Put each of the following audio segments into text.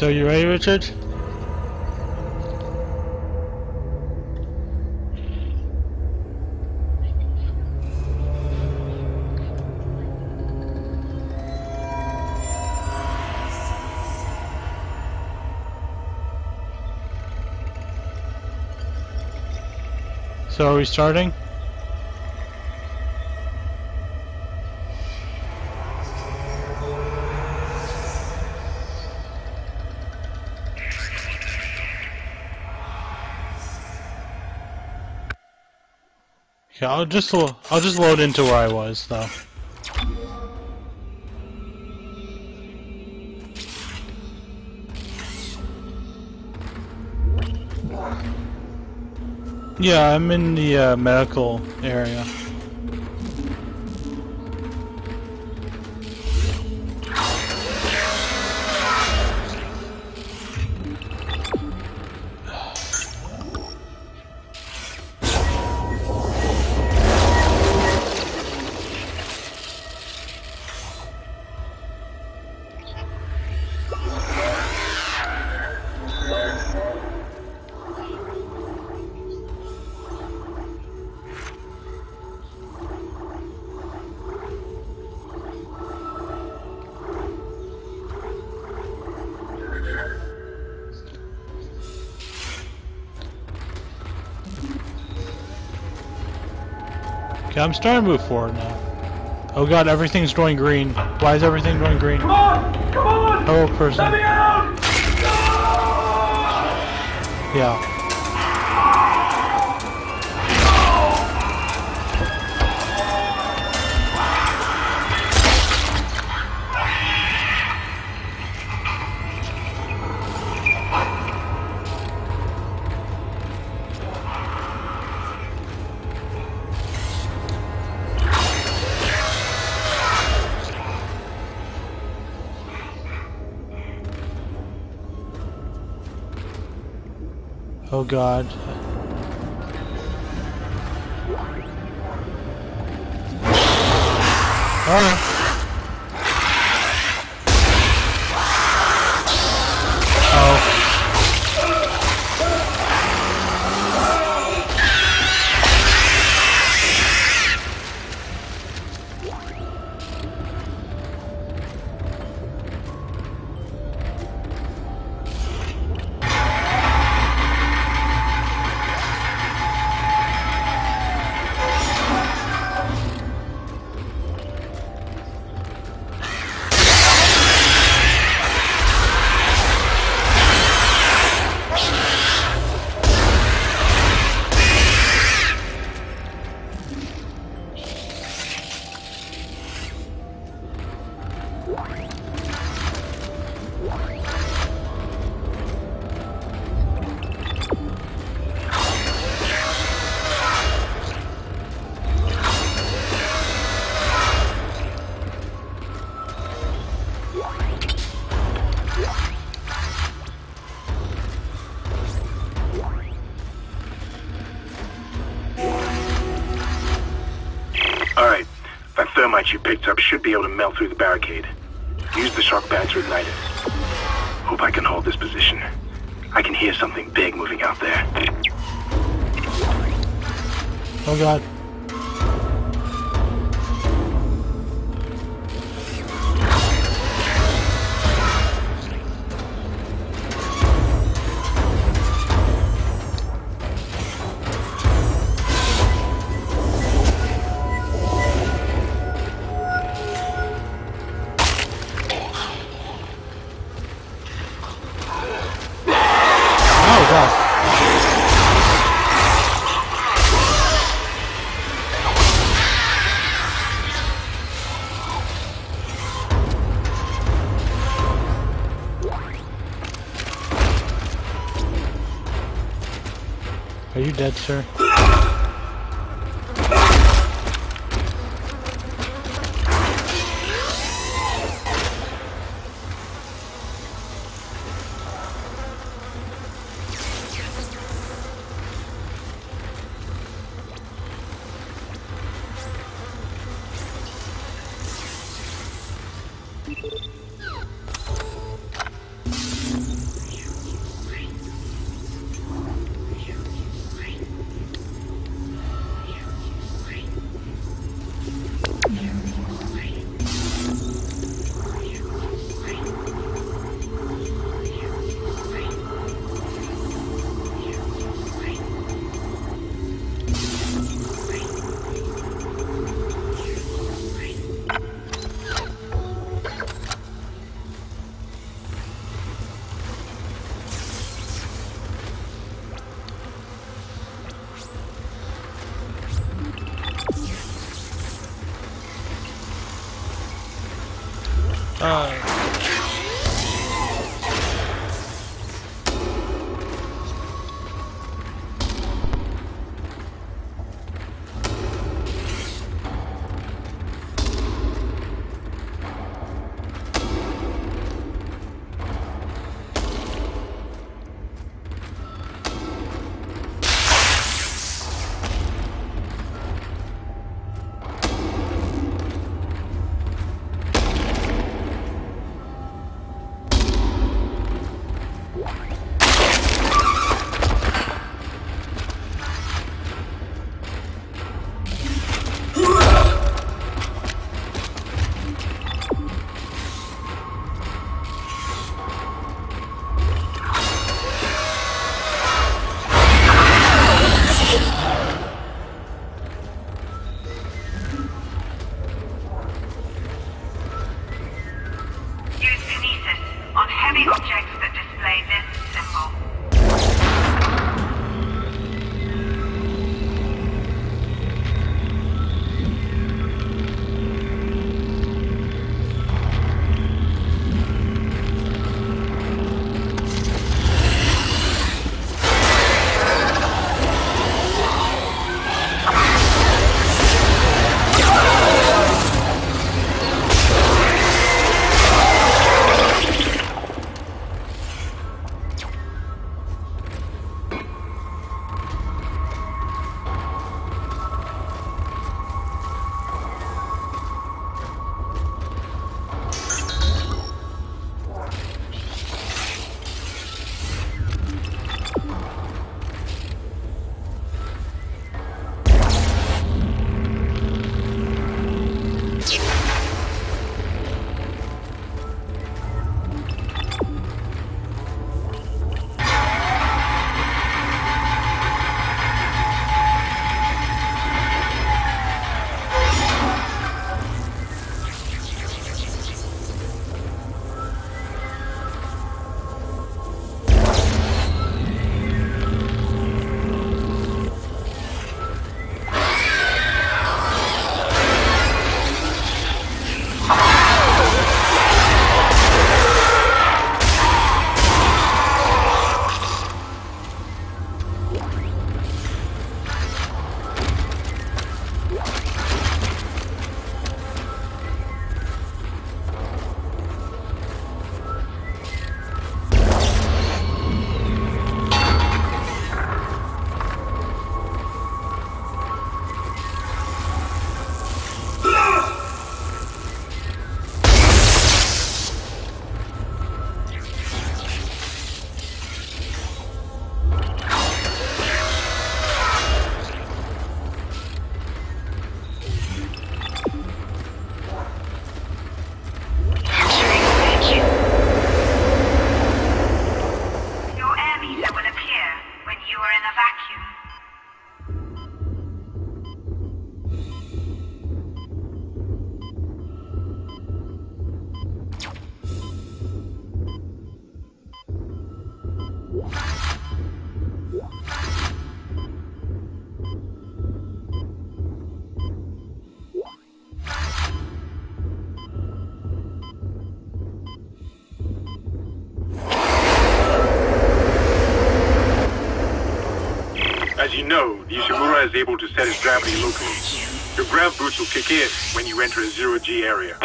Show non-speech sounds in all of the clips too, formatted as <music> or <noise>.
So you ready, Richard? So are we starting? Okay, I'll just I'll just load into where I was though. Yeah, I'm in the uh, medical area. I'm starting to move forward now. Oh god, everything's going green. Why is everything going green? Come on! Come on! Hello, person. Let me out! Yeah. God. You picked up should be able to melt through the barricade. Use the shock pad to ignite it. Hope I can hold this position. I can hear something big moving out there. Oh god. Is able to set its gravity locally. Your grav boots will kick in when you enter a zero-G area.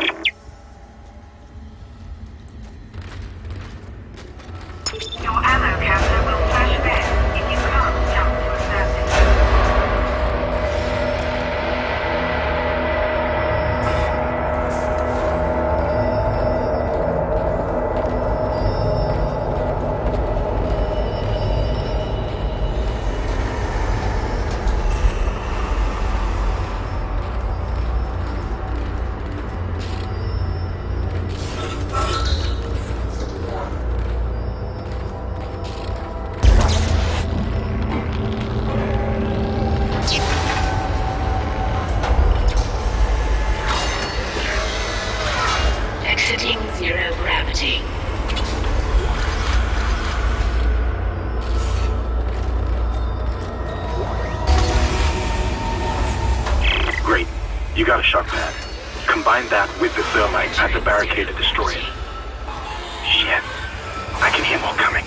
You got a shock pad. Combine that with the thermite at the barricade to destroy it. Shit. I can hear more coming.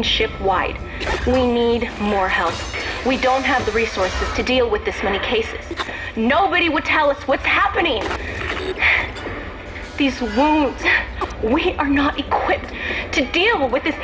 Ship-wide. We need more help. We don't have the resources to deal with this many cases. Nobody would tell us what's happening. These wounds. We are not equipped to deal with this.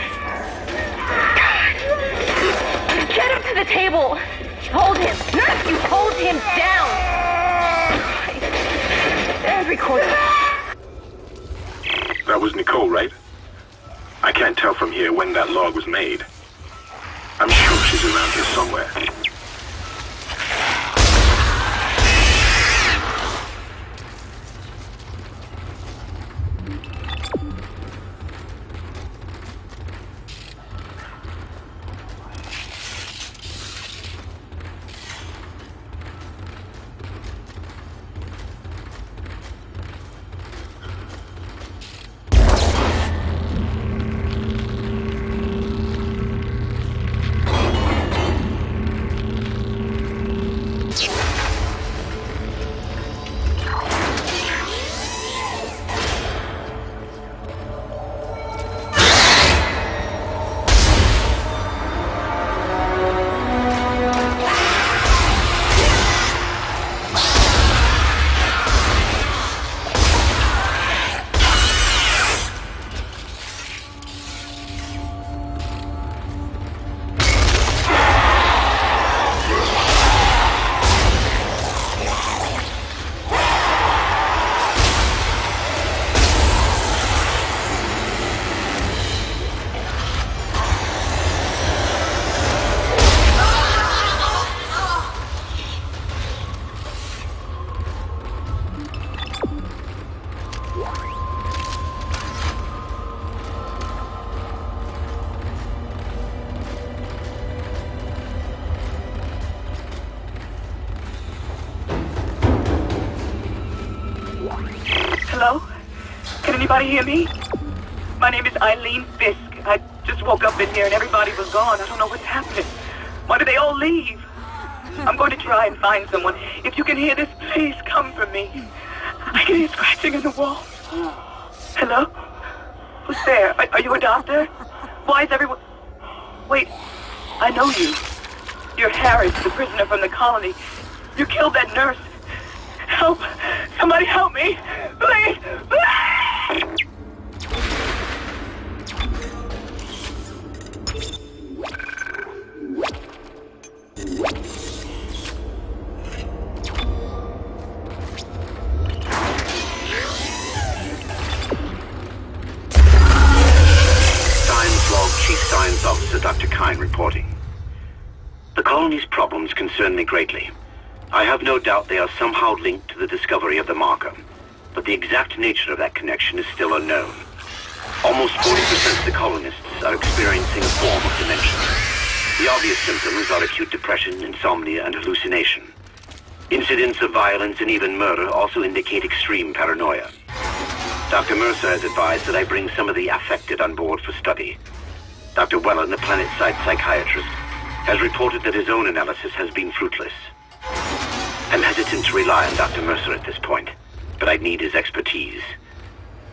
Can anybody hear me? My name is Eileen Fisk. I just woke up in here and everybody was gone. I don't know what's happening. Why did they all leave? I'm going to try and find someone. If you can hear this, please come for me. I can hear scratching in the wall. Hello? Who's there? Are, are you a doctor? Why is everyone... Wait, I know you. You're Harris, the prisoner from the colony. You killed that nurse. Help! Somebody help me! Please! Please! Science Log Chief Science Officer Dr. Kyne reporting. The colony's problems concern me greatly. I have no doubt they are somehow linked to the discovery of the marker, but the exact nature of that connection is still unknown. Almost 40% of the colonists are experiencing a form of dementia. The obvious symptoms are acute depression, insomnia, and hallucination. Incidents of violence and even murder also indicate extreme paranoia. Dr. Mercer has advised that I bring some of the affected on board for study. Dr. Wellen, the planet-side psychiatrist, has reported that his own analysis has been fruitless. I'm hesitant to rely on Dr. Mercer at this point, but I need his expertise.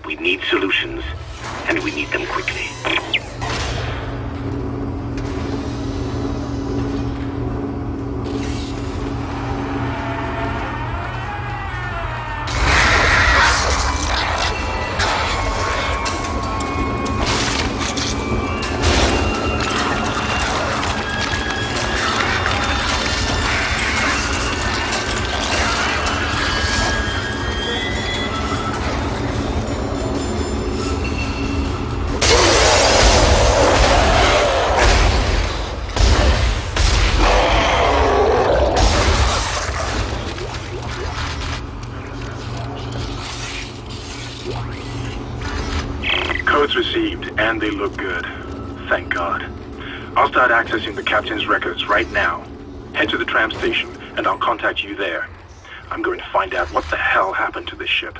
We need solutions, and we need them quickly. Station, and I'll contact you there. I'm going to find out what the hell happened to this ship.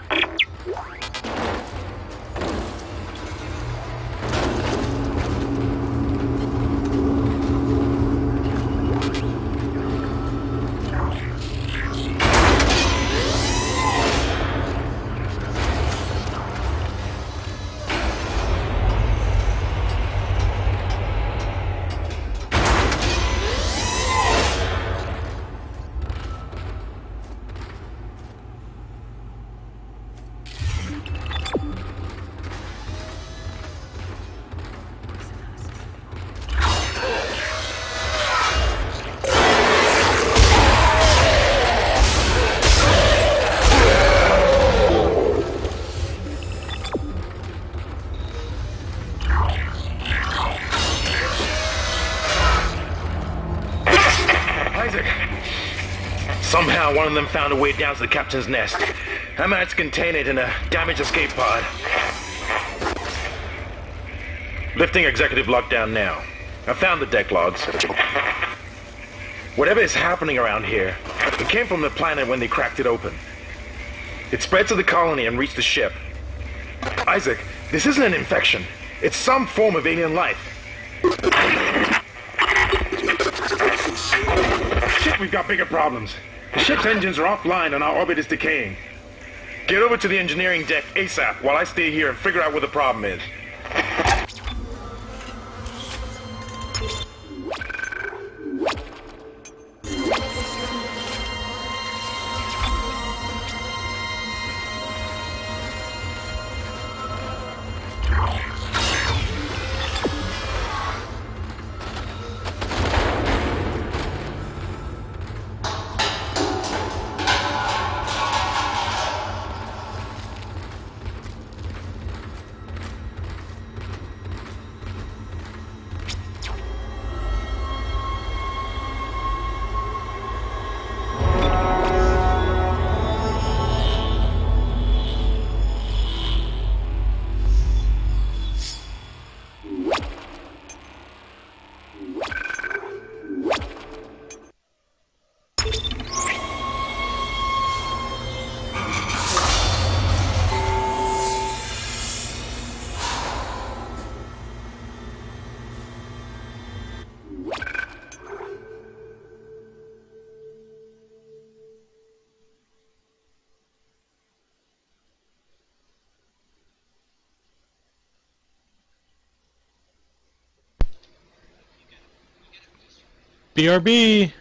Somehow one of them found a way down to the captain's nest. I managed to contain it in a damaged escape pod. Lifting executive lockdown now. I found the deck logs. Whatever is happening around here, it came from the planet when they cracked it open. It spread to the colony and reached the ship. Isaac, this isn't an infection. It's some form of alien life. Shit, we've got bigger problems. The ship's engines are offline and our orbit is decaying. Get over to the engineering deck ASAP while I stay here and figure out what the problem is. BRB.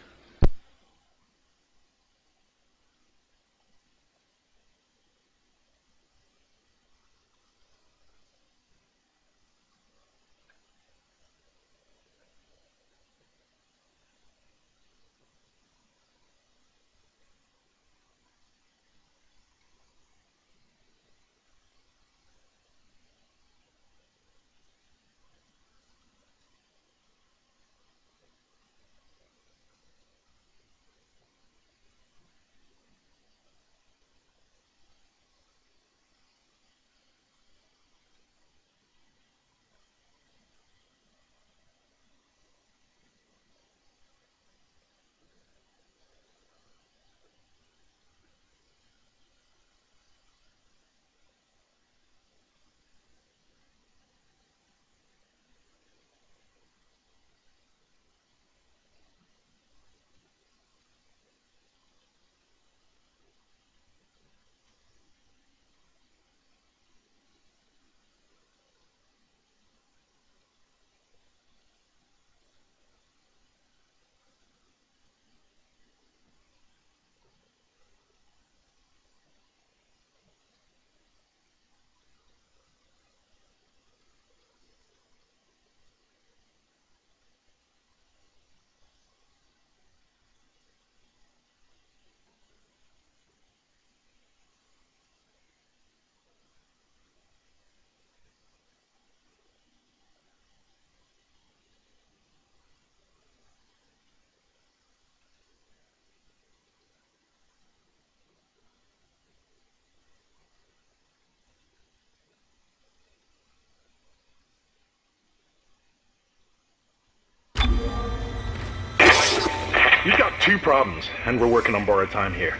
Two problems, and we're working on borrowed time here.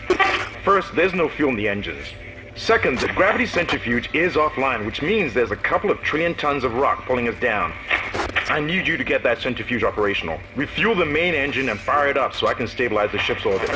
First, there's no fuel in the engines. Second, the gravity centrifuge is offline, which means there's a couple of trillion tons of rock pulling us down. I need you to get that centrifuge operational. Refuel the main engine and fire it up so I can stabilize the ship's orbit.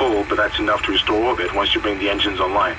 Full, but that's enough to restore orbit once you bring the engines online.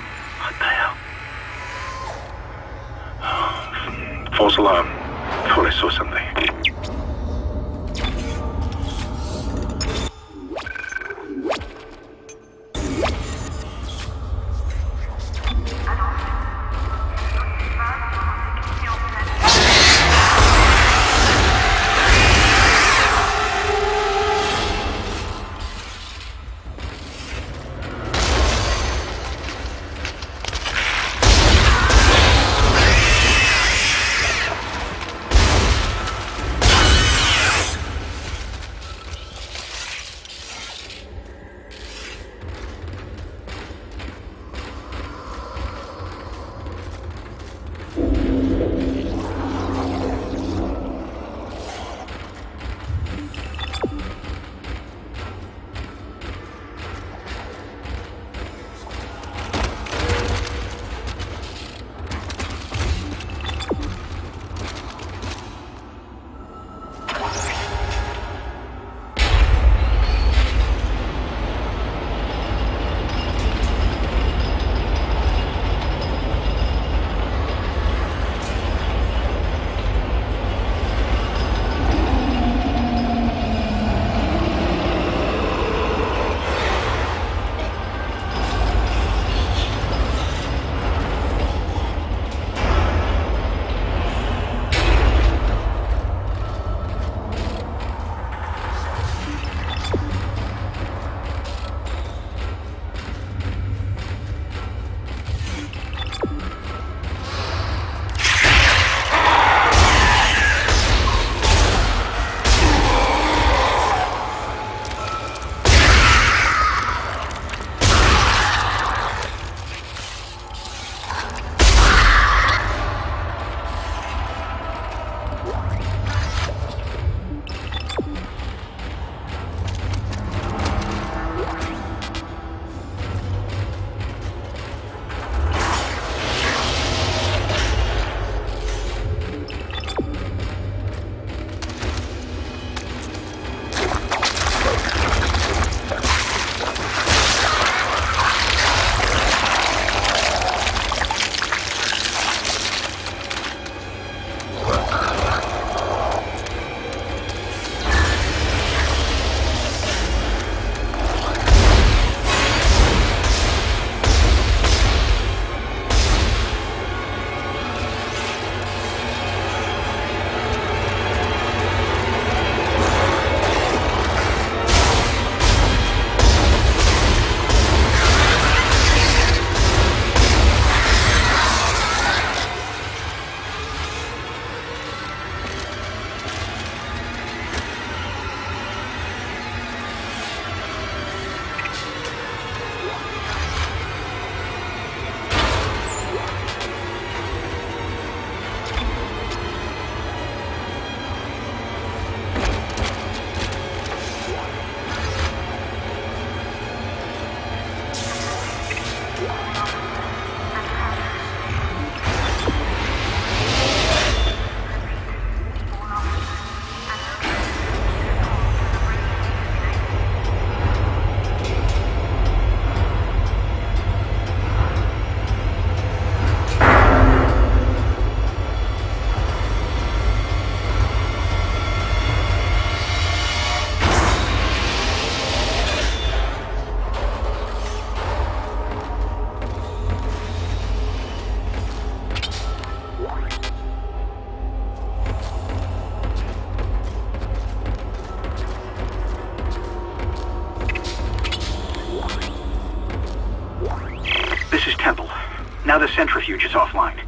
Centrifuge is offline.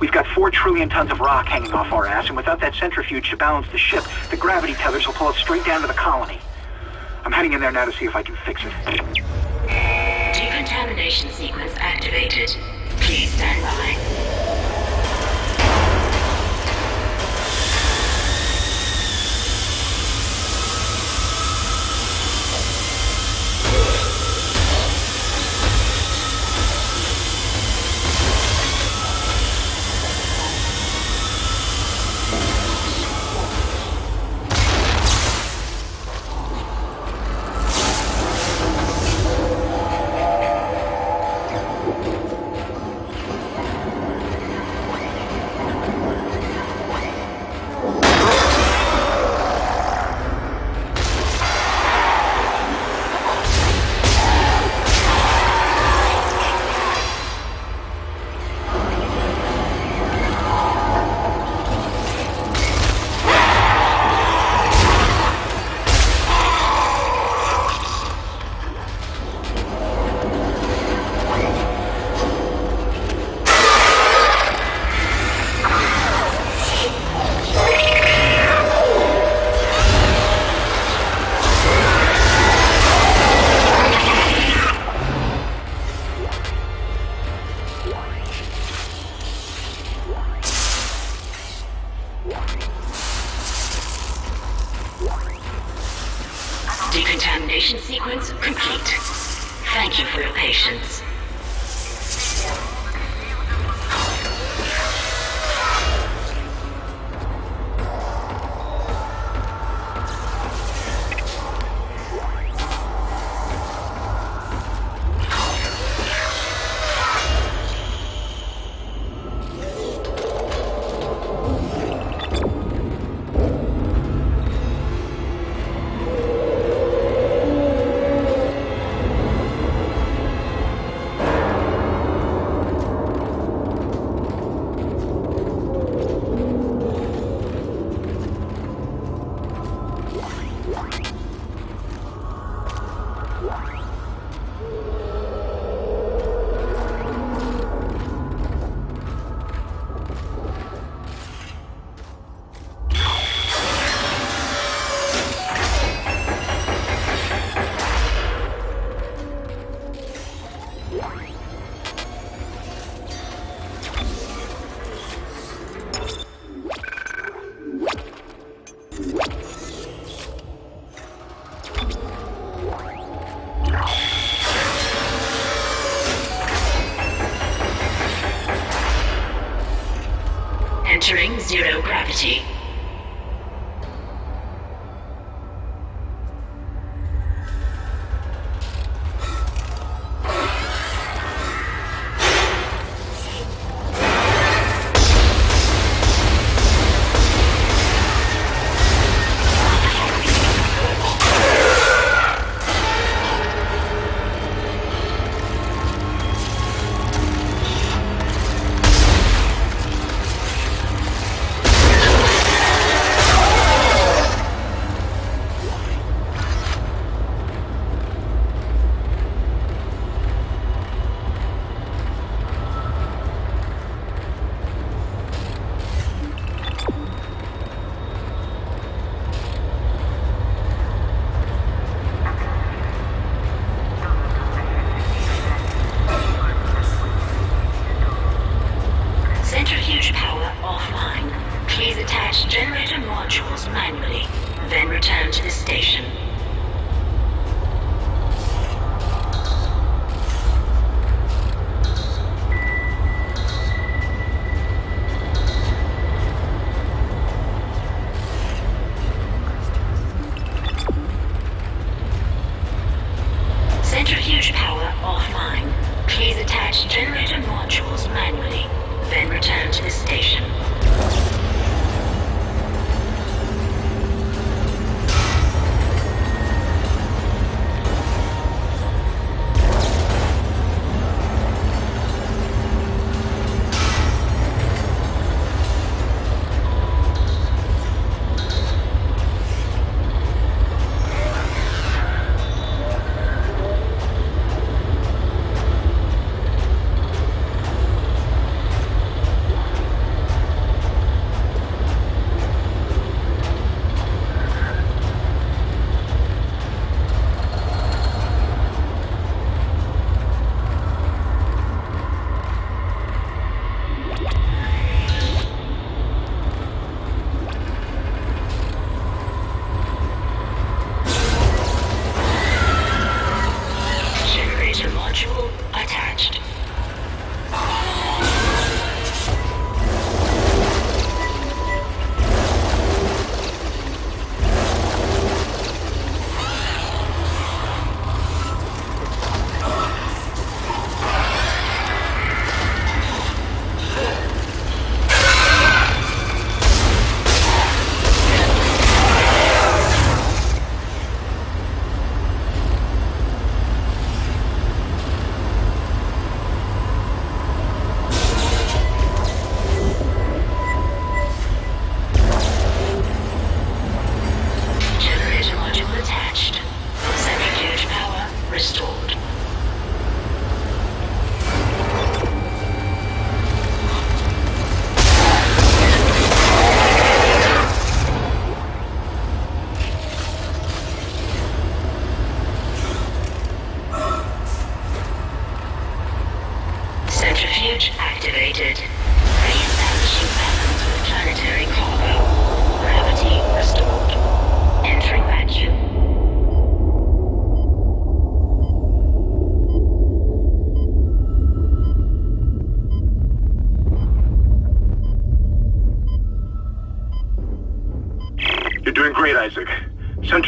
We've got four trillion tons of rock hanging off our ass, and without that centrifuge to balance the ship, the gravity tethers will pull us straight down to the colony. I'm heading in there now to see if I can fix it. Decontamination sequence activated. Please stand by.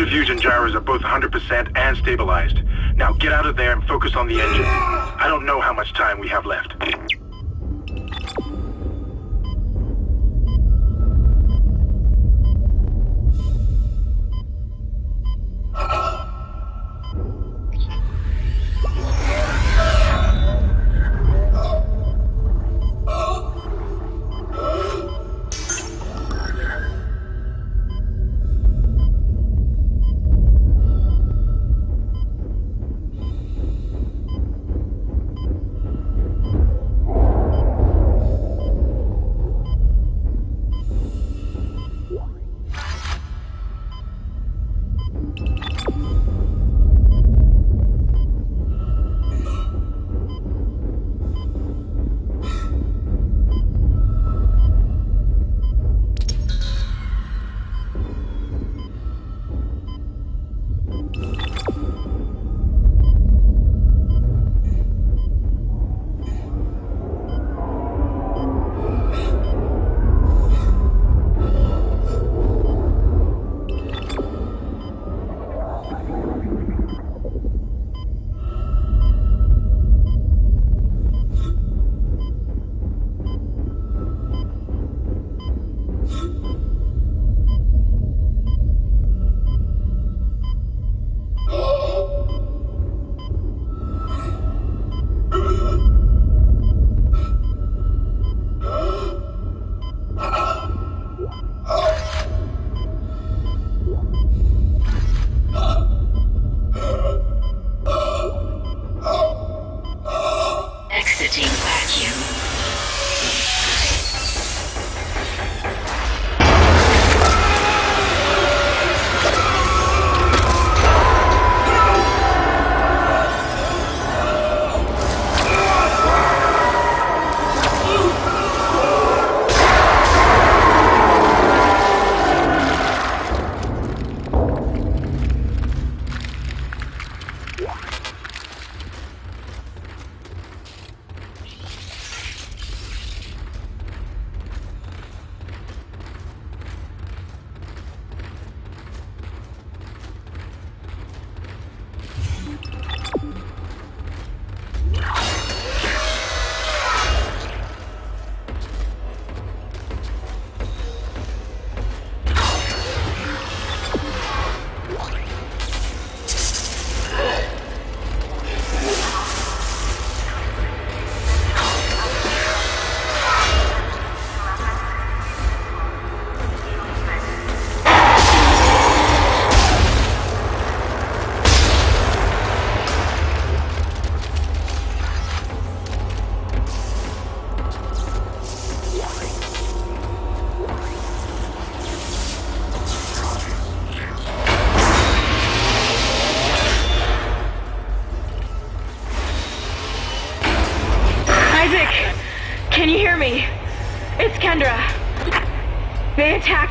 fusion gyros are both 100% and stabilized. Now get out of there and focus on the engine. I don't know how much time we have left.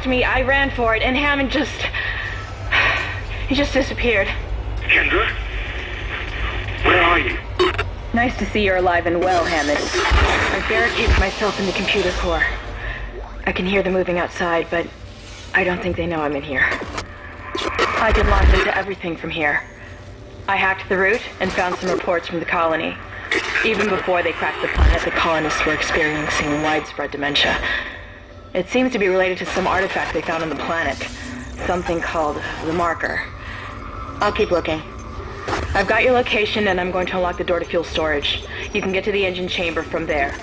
Me, I ran for it, and Hammond just. He just disappeared. Kendra? Where are you? Nice to see you're alive and well, Hammond. I've barricaded myself in the computer core. I can hear them moving outside, but I don't think they know I'm in here. I can launch into everything from here. I hacked the route and found some reports from the colony. Even before they cracked the planet, the colonists were experiencing widespread dementia. It seems to be related to some artifact they found on the planet. Something called the Marker. I'll keep looking. I've got your location and I'm going to unlock the door to fuel storage. You can get to the engine chamber from there.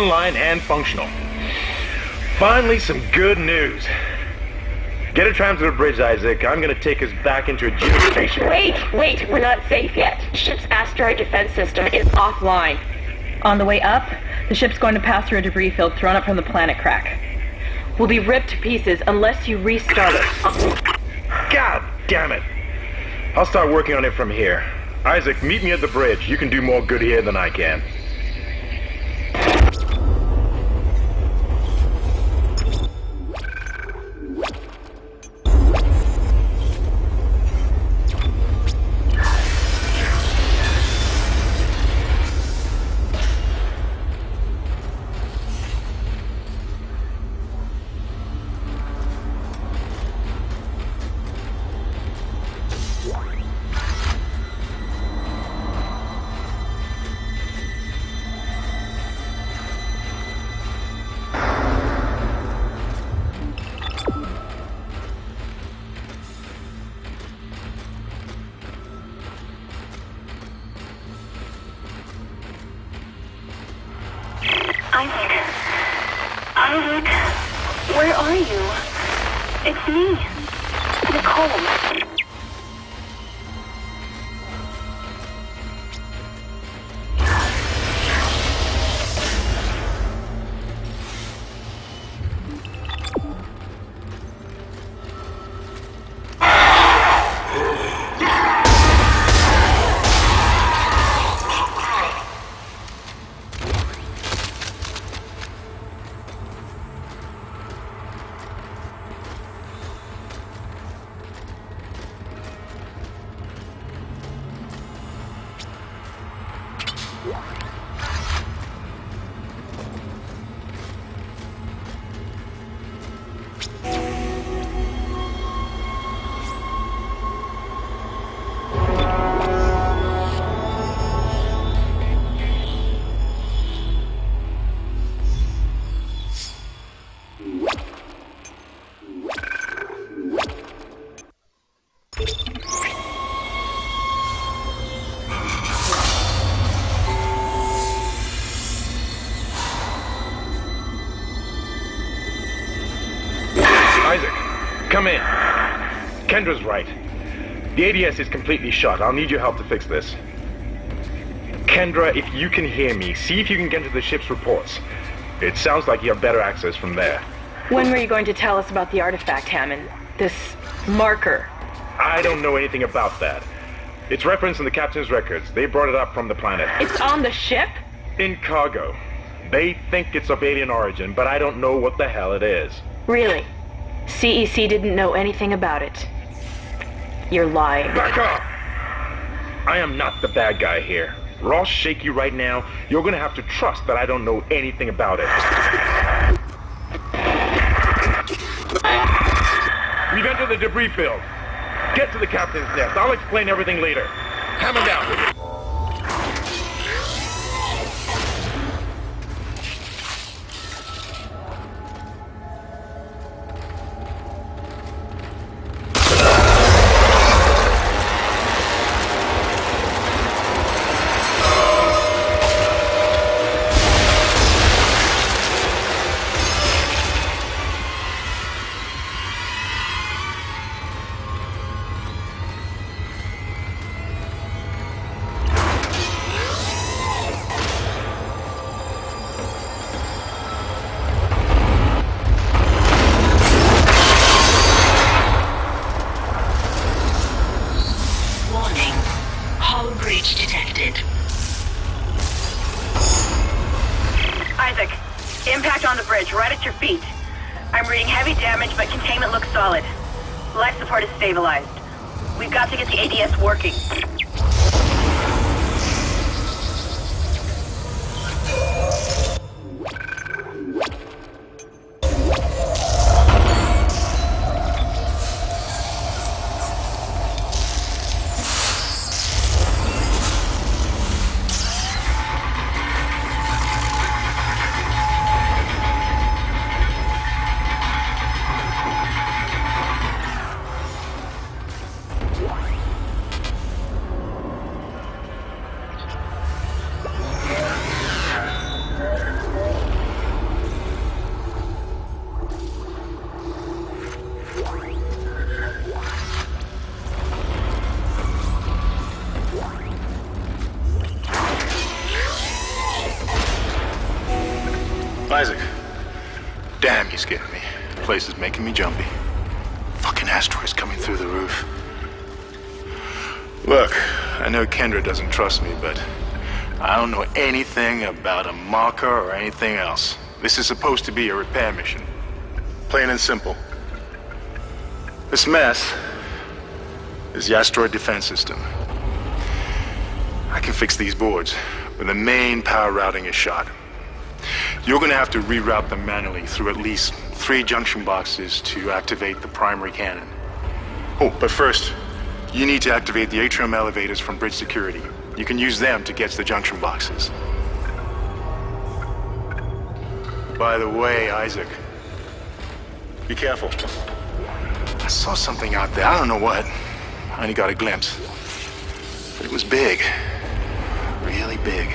Online and functional. Finally, some good news. Get a tram to the bridge, Isaac. I'm gonna take us back into a geostation. Wait, wait, we're not safe yet. Ship's asteroid defense system is offline. On the way up, the ship's going to pass through a debris field thrown up from the planet crack. We'll be ripped to pieces unless you restart it. God damn it! I'll start working on it from here. Isaac, meet me at the bridge. You can do more good here than I can. Come in. Kendra's right. The ADS is completely shut. I'll need your help to fix this. Kendra, if you can hear me, see if you can get to the ship's reports. It sounds like you have better access from there. When were you going to tell us about the artifact, Hammond? This marker. I don't know anything about that. It's referenced in the captain's records. They brought it up from the planet. It's on the ship? In cargo. They think it's of alien origin, but I don't know what the hell it is. Really? CEC didn't know anything about it. You're lying. Back up! I am not the bad guy here. Ross shaky right now. You're gonna have to trust that I don't know anything about it. We've entered the debris field. Get to the captain's nest. I'll explain everything later. Hammond out. Anything about a marker or anything else. This is supposed to be a repair mission. Plain and simple. This mess is the asteroid defense system. I can fix these boards but the main power routing is shot. You're gonna have to reroute them manually through at least three junction boxes to activate the primary cannon. Oh, but first, you need to activate the atrium elevators from bridge security. You can use them to get to the junction boxes. By the way, Isaac, be careful. I saw something out there. I don't know what. I only got a glimpse. But it was big. Really big.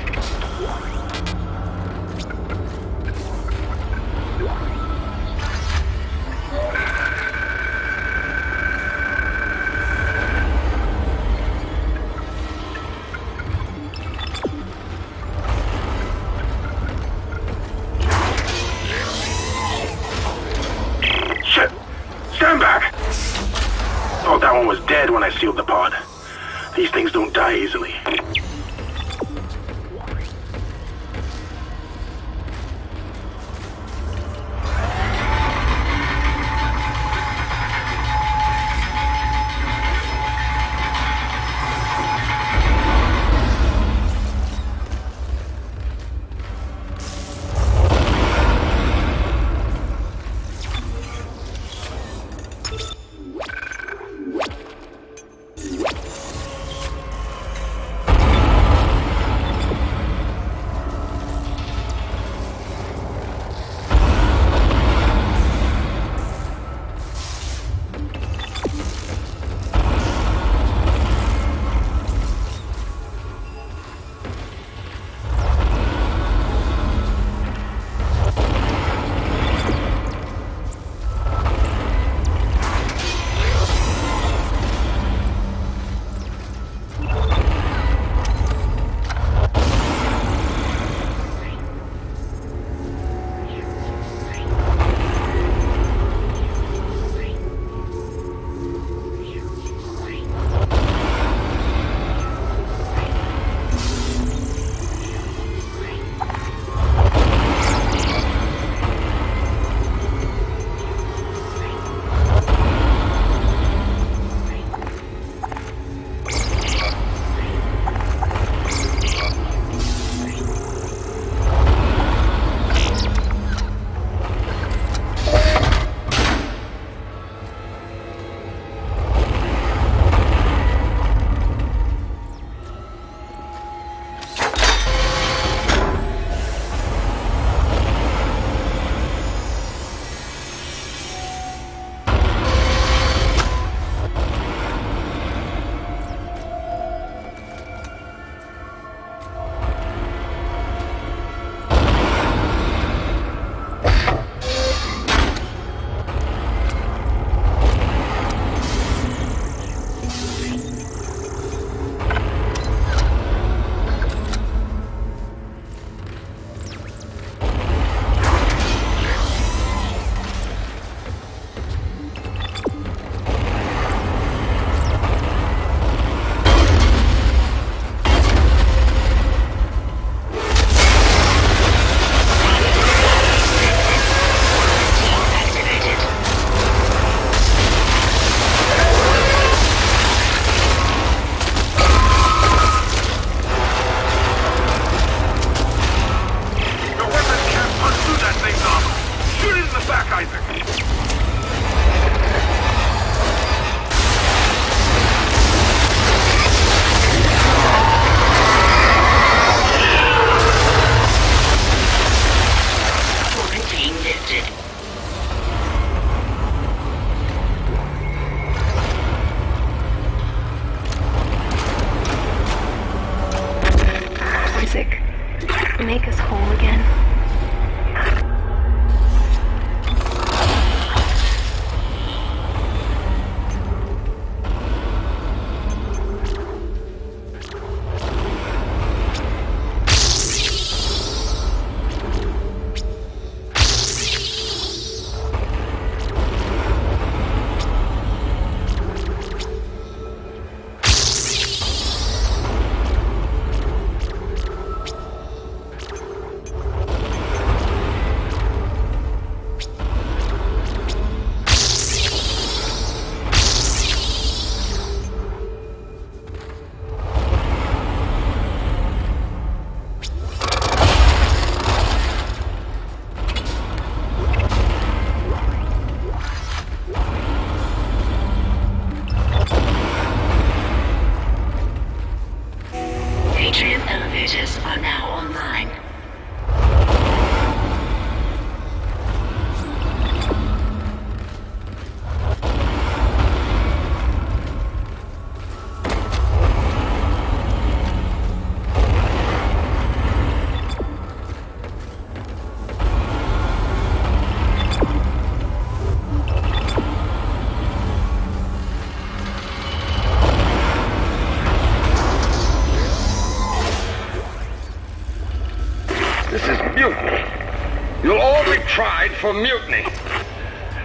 Tried for mutiny.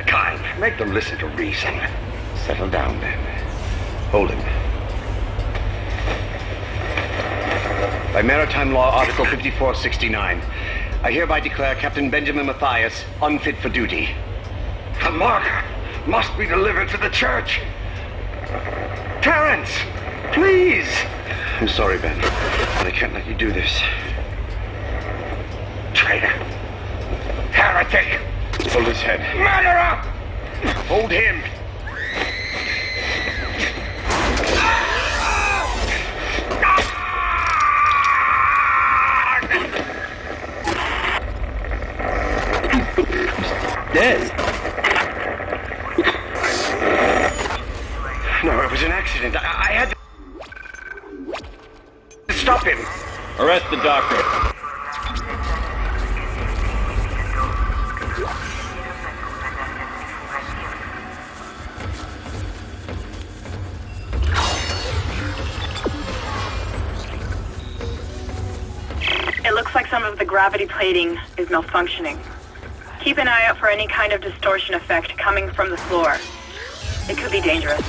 Kyne, make them listen to reason. Settle down then. Hold him. By Maritime Law, Article 5469, I hereby declare Captain Benjamin Mathius unfit for duty. The marker must be delivered to the church. Terrence, please. I'm sorry, Ben, but I can't let you do this. Heretic. Hold his head. Murderer! Hold him. Is malfunctioning. Keep an eye out for any kind of distortion effect coming from the floor. It could be dangerous.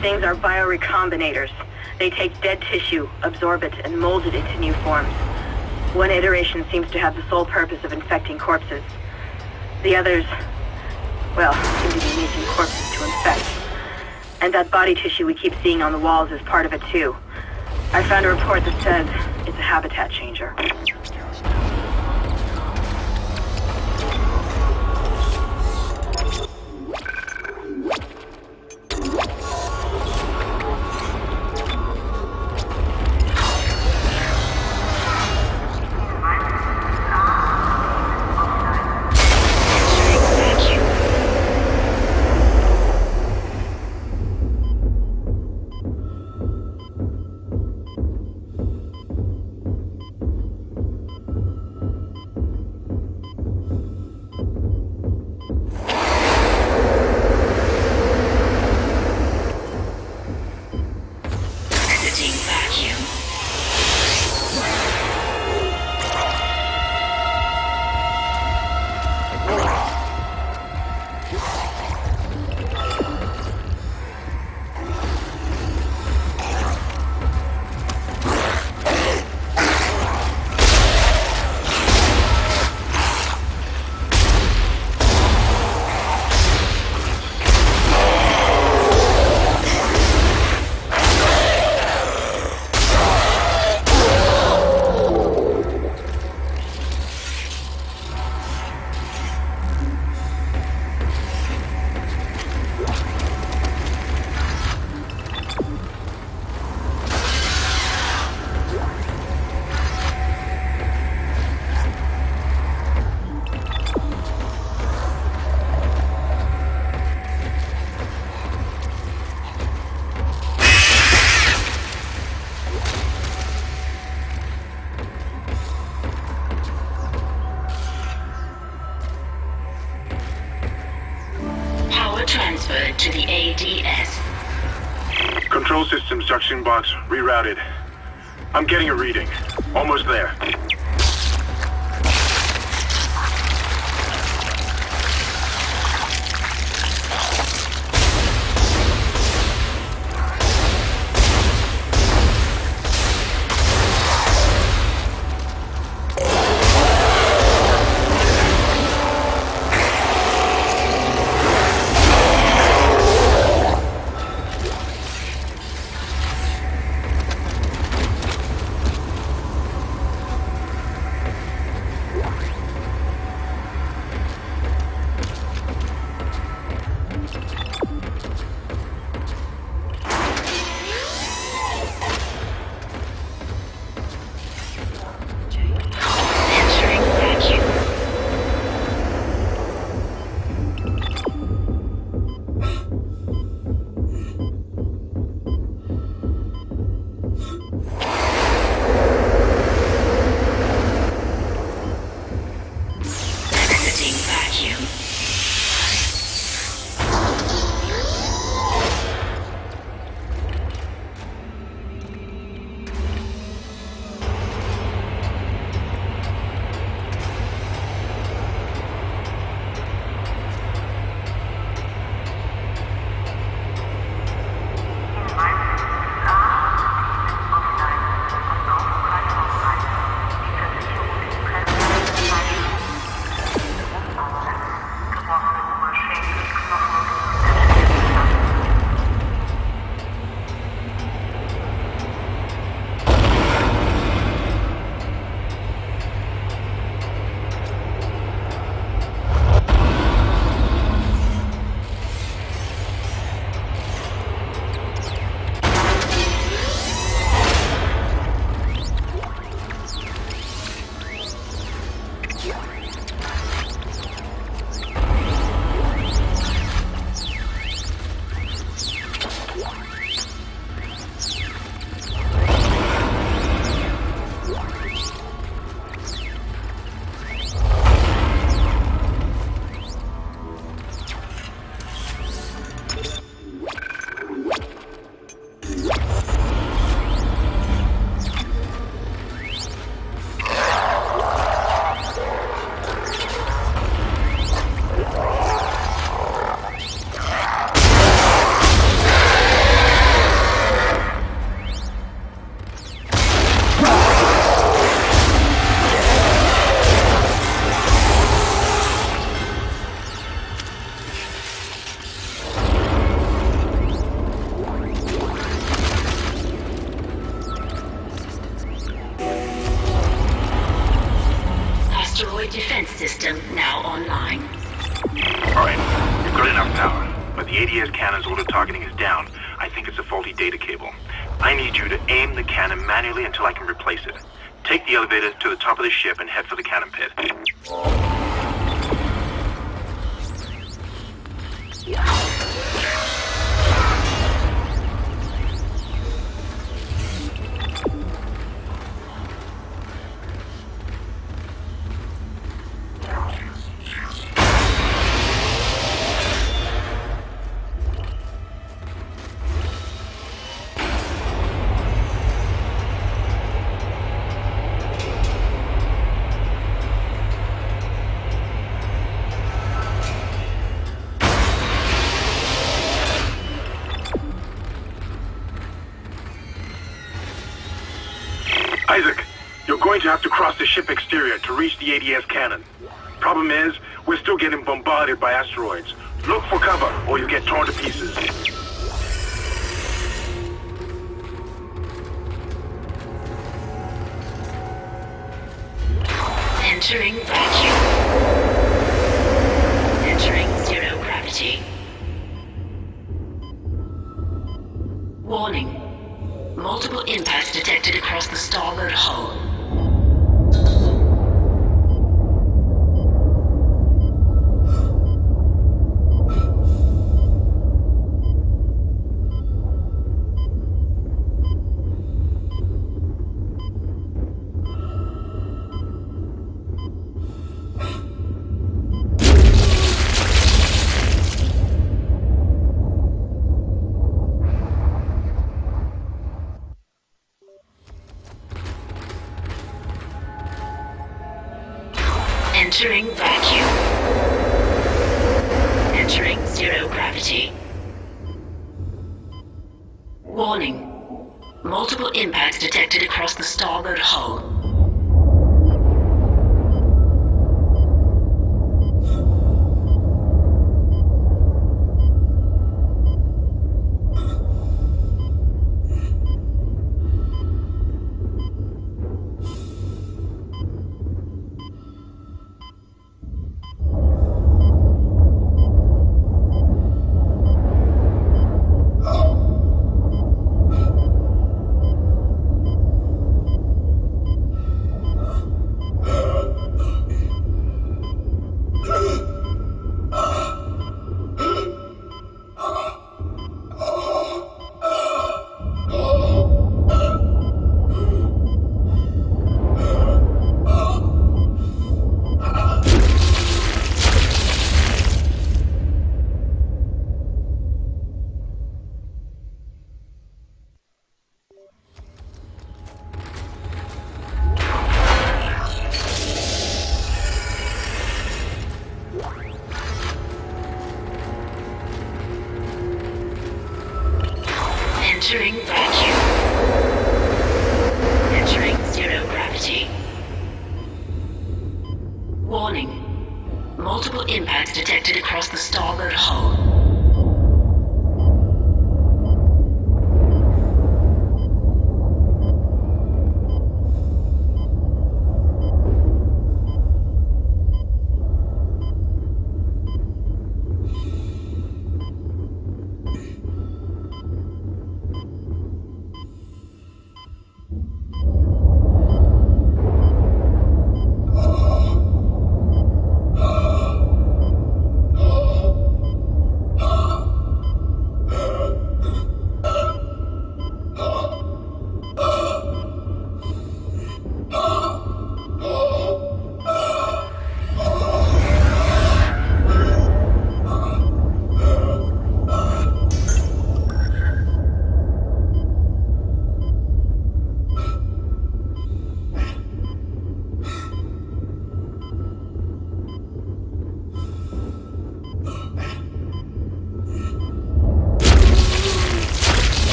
Things are biorecombinators. They take dead tissue, absorb it, and mold it into new forms. One iteration seems to have the sole purpose of infecting corpses. The others, well, seem to be making corpses to infect. And that body tissue we keep seeing on the walls is part of it too. I found a report that says it's a habitat changer. Rerouted. I'm getting a reading. Almost there. have to cross the ship exterior to reach the ADS cannon. Problem is, we're still getting bombarded by asteroids. Look for cover, or you get torn to pieces. Entering vacuum.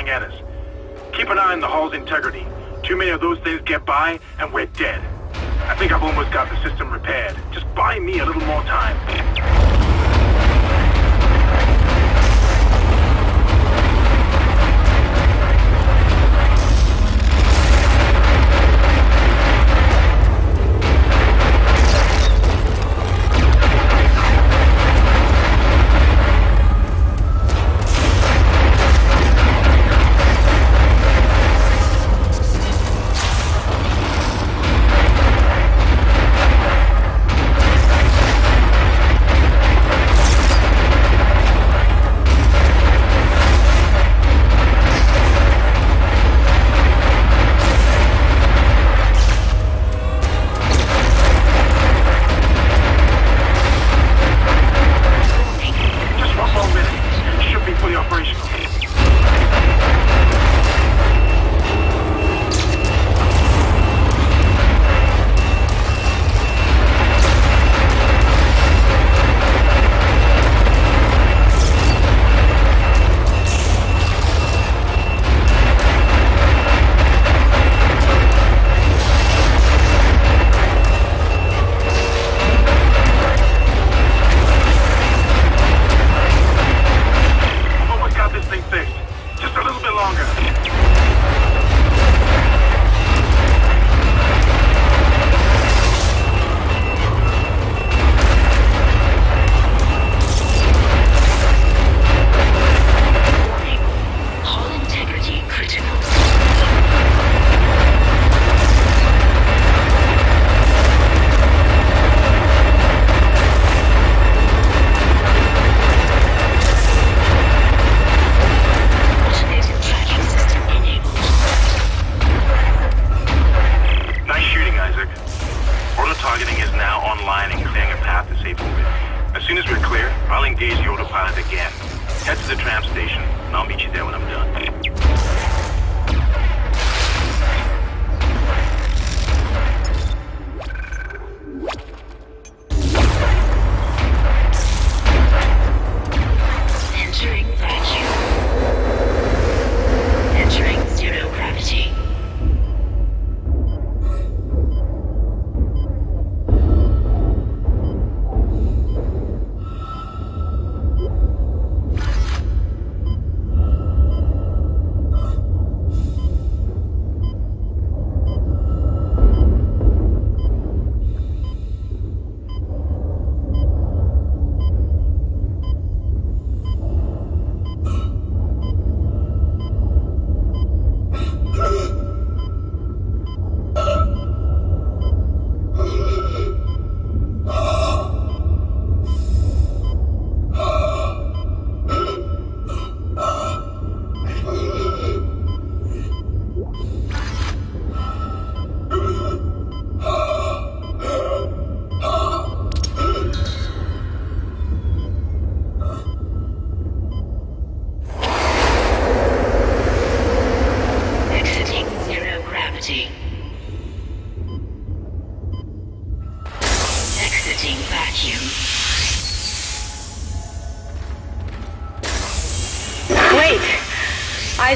flying at us. Keep an eye on the hull's integrity. Too many of those things get by, and we're dead. I think I've almost got the system repaired. Just buy me a little more time.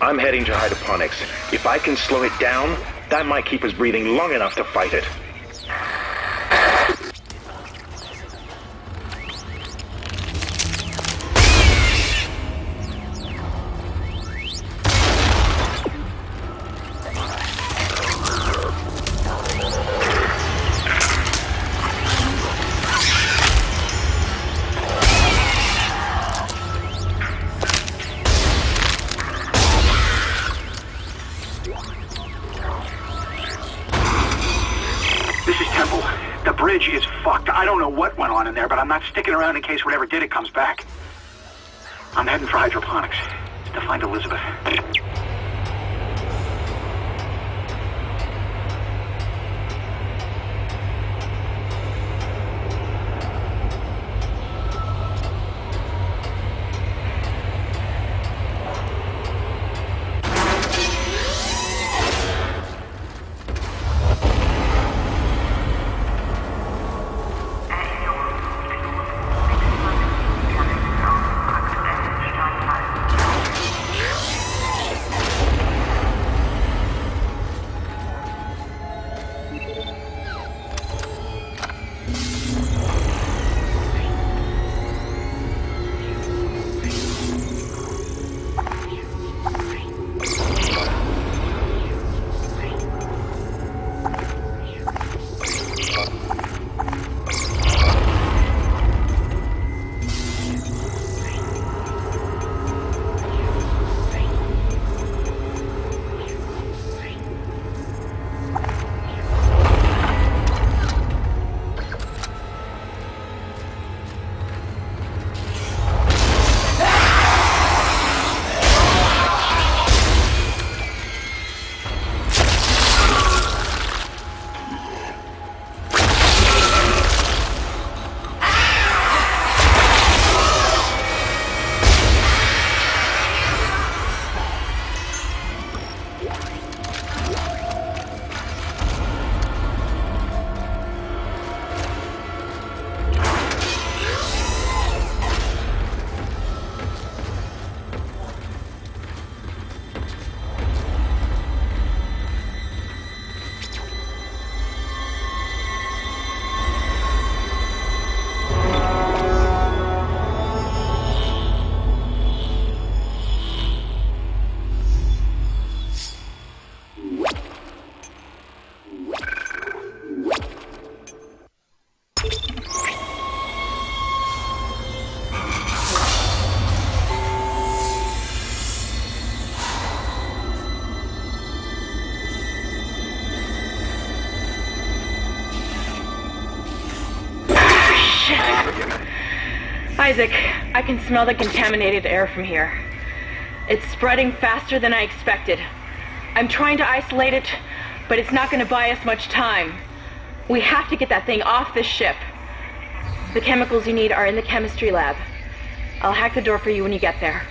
I'm heading to hydroponics. If I can slow it down, that might keep us breathing long enough to fight it. Bridge is fucked. I don't know what went on in there, but I'm not sticking around in case whatever did it comes back. I'm heading for hydroponics to find Elizabeth. Can smell the contaminated air from here. It's spreading faster than I expected. I'm trying to isolate it, but it's not going to buy us much time. We have to get that thing off this ship. The chemicals you need are in the chemistry lab. I'll hack the door for you when you get there.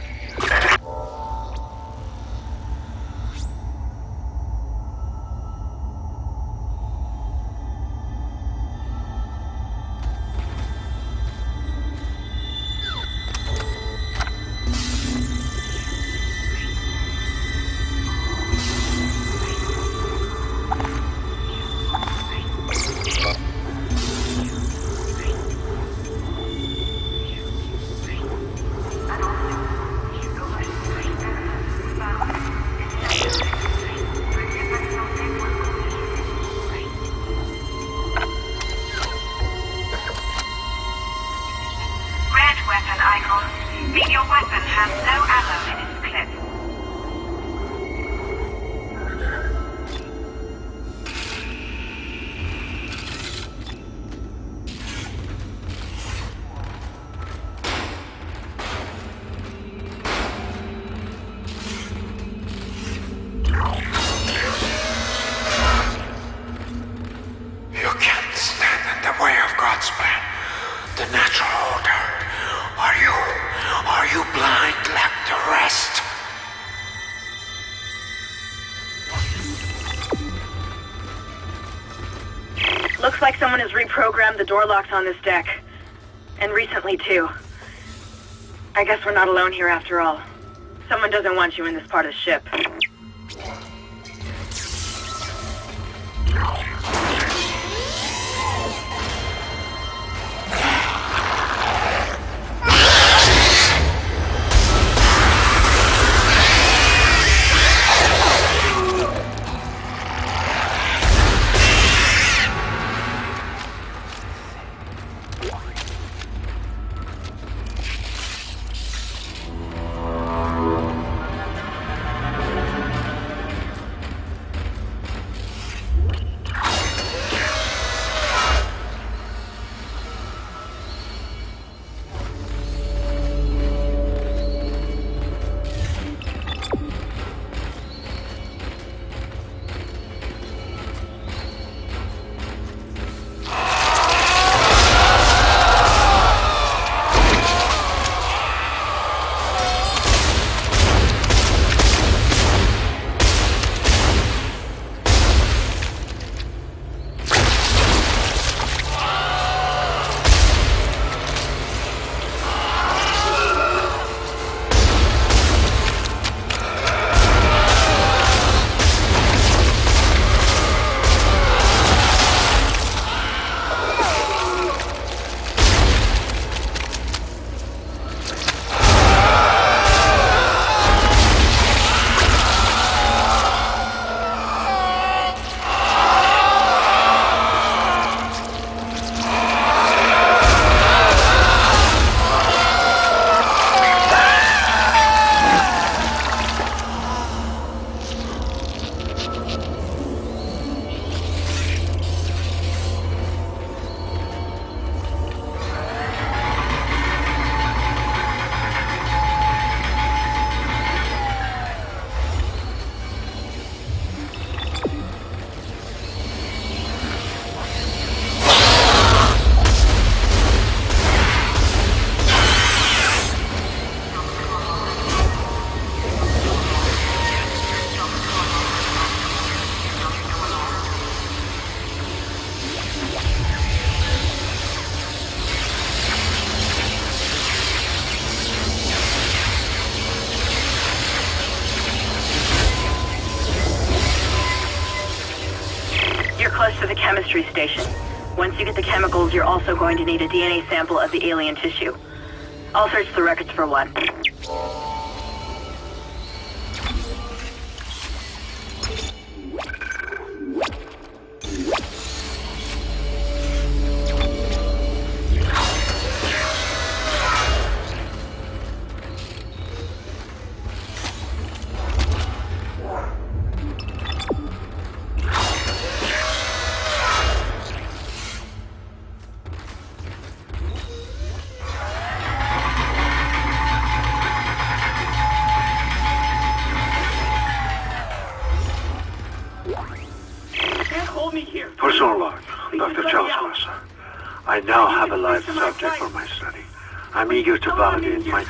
Mean your weapon. Has no ammo in its the door locks on this deck. And recently, too. I guess we're not alone here after all. Someone doesn't want you in this part of the ship. Station. Once you get the chemicals, you're also going to need a DNA sample of the alien tissue. I'll search the records for one.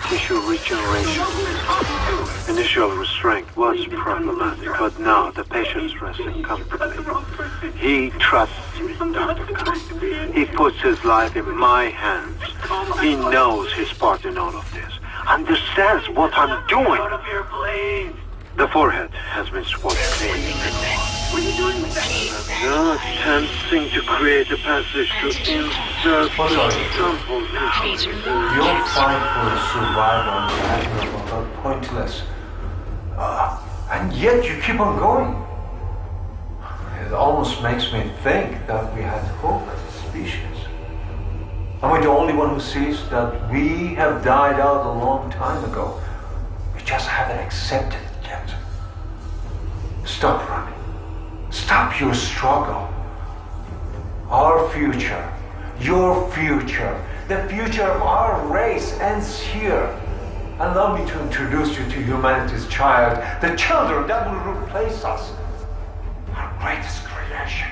Tissue regeneration. Initial restraint was problematic, but now the patient's resting comfortably. He trusts me, Dr. Kyne. He puts his life in my hands. He knows his part in all of this. Understands what I'm doing. The forehead has been swatched clean. Are you doing with that? Now attempting to create a passage to insert samples into Your fight for survival on the Admiral are pointless. Uh, and yet you keep on going. It almost makes me think that we had hope as a species. Am I the only one who sees that we have died out a long time ago? We just haven't accepted it yet. Stop running. Stop your struggle. Our future, your future, the future of our race ends here. Allow me to introduce you to humanity's child, the children that will replace us. Our greatest creation.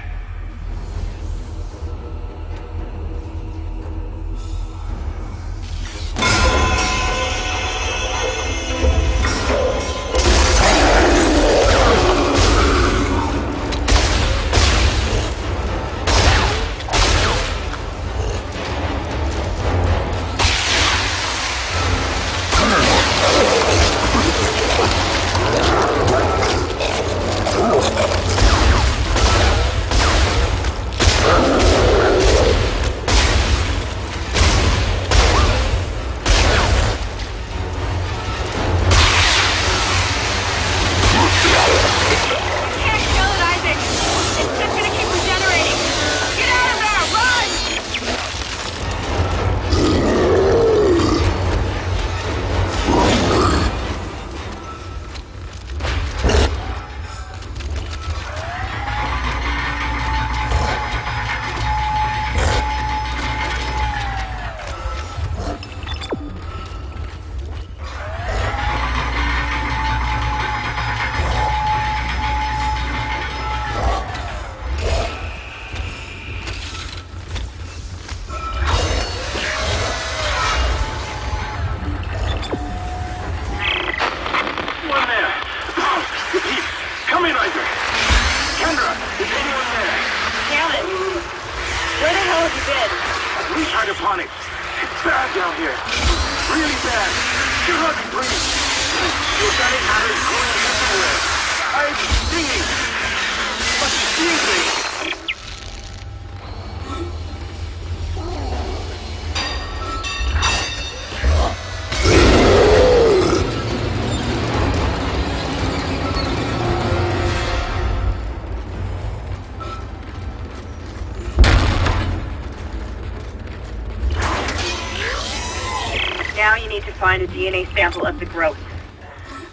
find a DNA sample of the growth.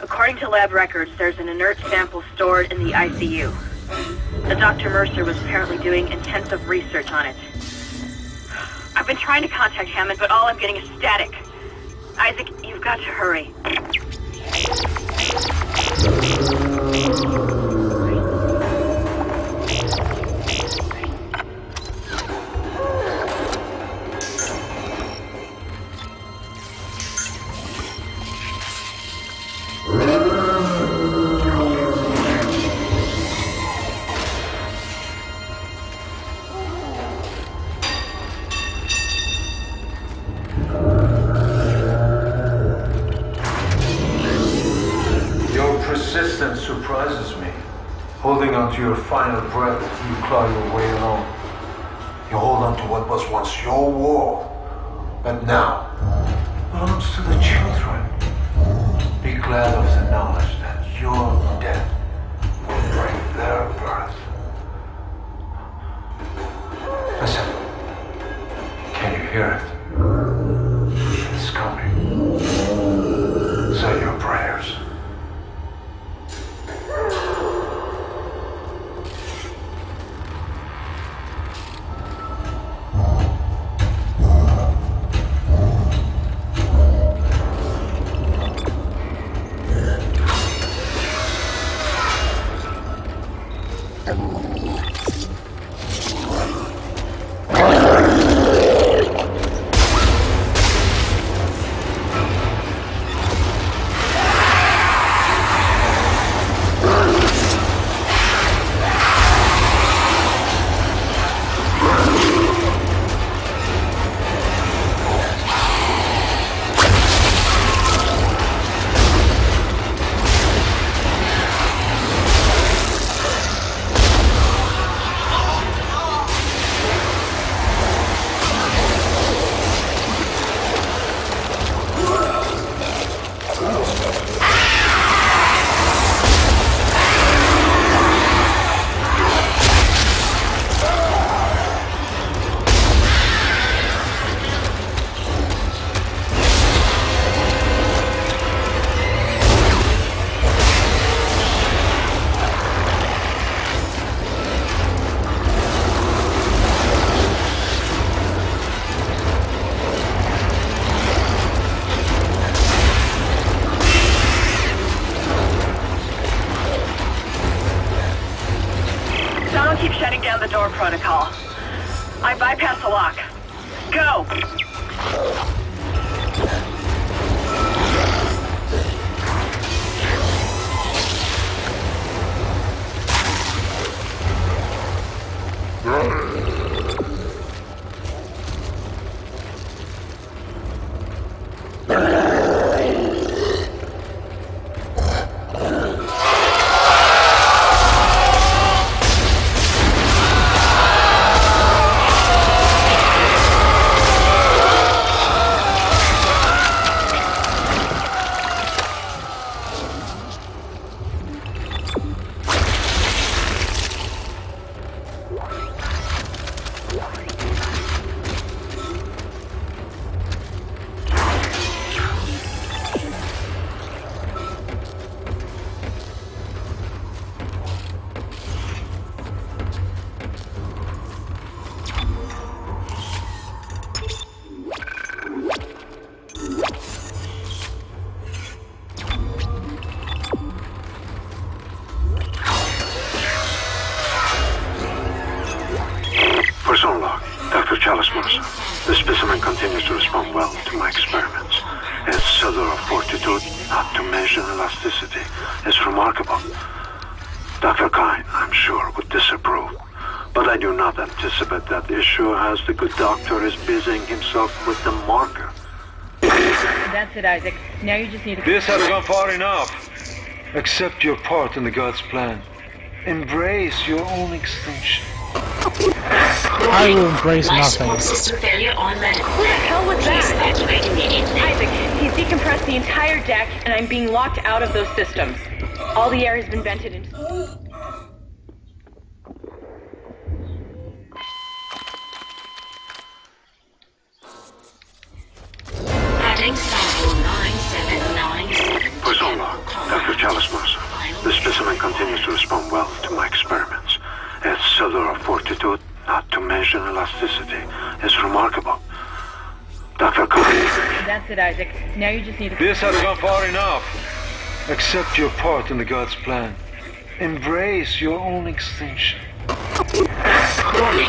According to lab records, there's an inert sample stored in the ICU. The Dr. Mercer was apparently doing intensive research on it. I've been trying to contact Hammond, but all I'm getting is static. Isaac, you've got to hurry. That's it, Isaac. Now you just need to... This has gone far enough. Accept your part in the God's plan. Embrace your own extinction. I will embrace Life nothing. support system failure on medical. What the hell was that? evacuate immediately. Isaac, he's decompressed the entire deck, and I'm being locked out of those systems. All the air has been vented into... Accept your part in the God's plan. Embrace your own extinction. Warning.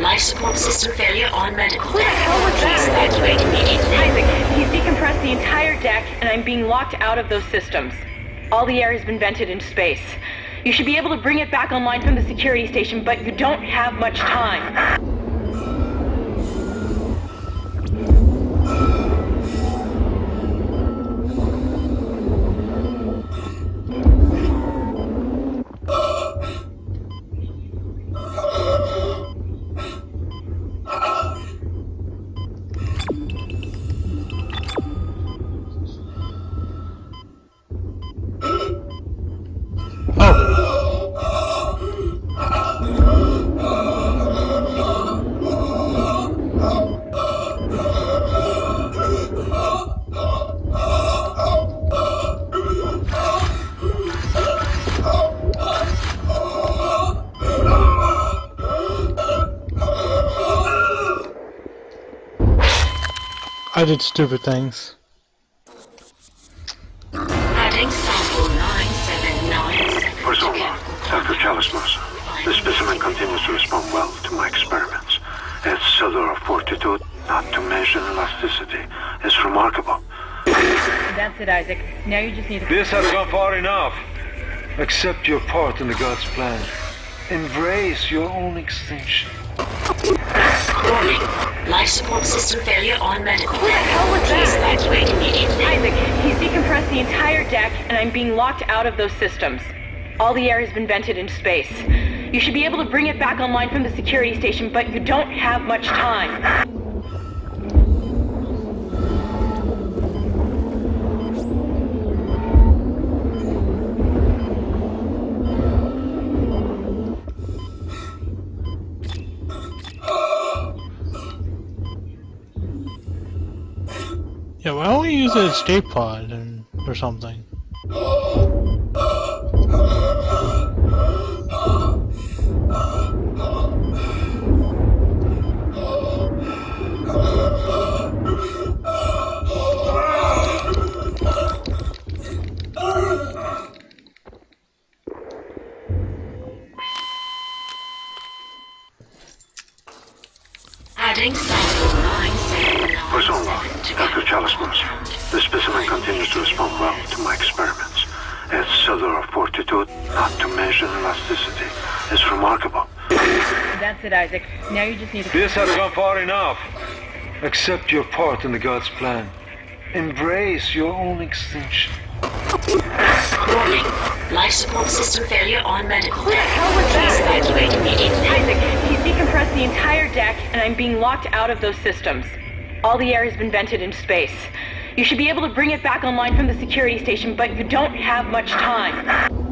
Life support system failure on medical. What the hell was Please that? evacuate immediately. Isaac, he's decompressed the entire deck, and I'm being locked out of those systems. All the air has been vented into space. You should be able to bring it back online from the security station, but you don't have much time. I did stupid things. Adding sample 9797. Prison log, Dr. Challus Mercer. The specimen continues to respond well to my experiments. Its cellular fortitude, not to mention elasticity, is remarkable. That's it, Isaac. Now you just need to... This has gone far enough. Accept your part in the God's plan. Embrace your own extinction. Life support system failure on medical. What the hell was Please that? evacuate immediately. Isaac, he's decompressed the entire deck, and I'm being locked out of those systems. All the air has been vented into space. You should be able to bring it back online from the security station, but you don't have much time. Use an escape pod and, or something? <gasps> <laughs> it, Isaac. Now you just need to... This has gone far enough. Accept your part in the God's plan. Embrace your own extinction. Warning. Life support system failure on medical. What the hell was Please that? evacuate immediately. Isaac, he's decompressed the entire deck, and I'm being locked out of those systems. All the air has been vented into space. You should be able to bring it back online from the security station, but you don't have much time.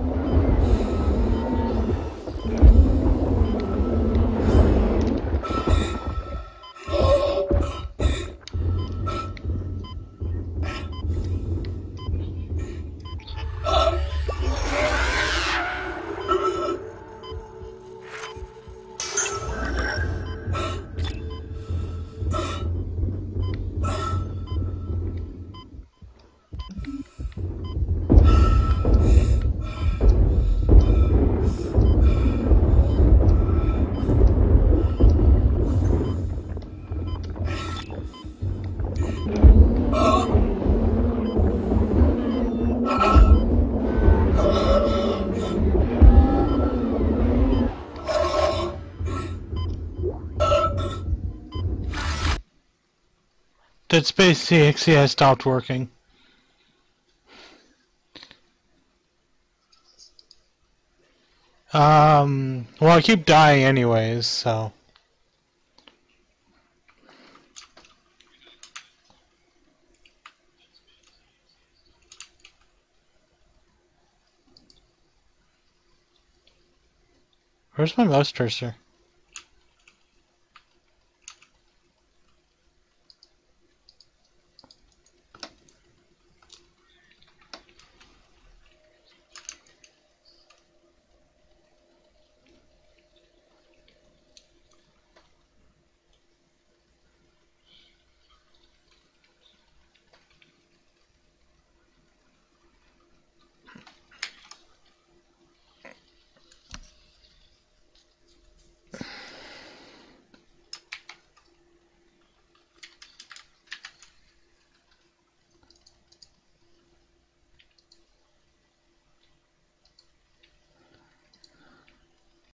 Dead Space CXC has stopped working. Um, well, I keep dying anyways, so. Where's my mouse cursor?